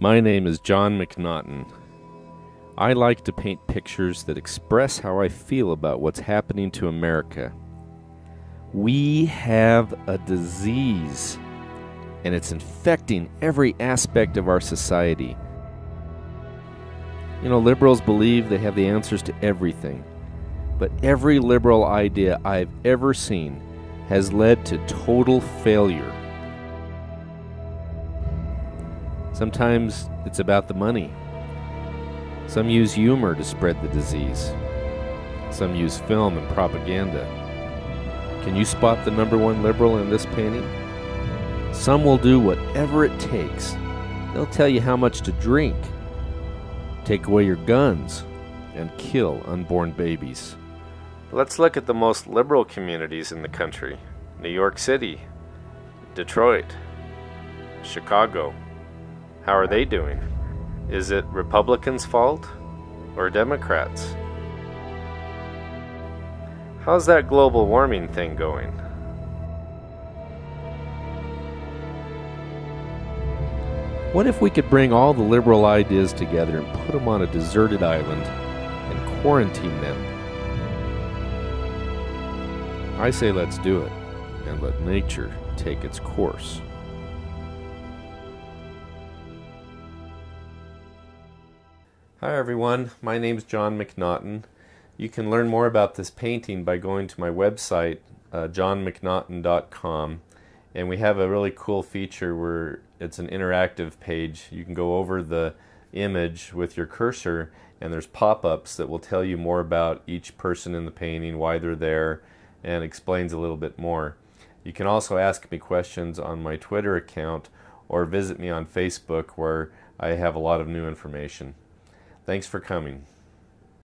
My name is Jon McNaughton. I like to paint pictures that express how I feel about what's happening to America. We have a disease, and it's infecting every aspect of our society. You know, liberals believe they have the answers to everything, but every liberal idea I've ever seen has led to total failure. Sometimes it's about the money. Some use humor to spread the disease. Some use film and propaganda. Can you spot the number one liberal in this painting? Some will do whatever it takes. They'll tell you how much to drink, take away your guns, and kill unborn babies. Let's look at the most liberal communities in the country New York City, Detroit, Chicago. How are they doing? Is it Republicans' fault or Democrats? How's that global warming thing going? What if we could bring all the liberal ideas together and put them on a deserted island and quarantine them? I say let's do it and let nature take its course. Hi everyone, my name is Jon McNaughton. You can learn more about this painting by going to my website, uh, jonmcnaughton.com, and we have a really cool feature where it's an interactive page. You can go over the image with your cursor, and there's pop ups that will tell you more about each person in the painting, why they're there, and explains a little bit more. You can also ask me questions on my Twitter account or visit me on Facebook where I have a lot of new information. Thanks for coming.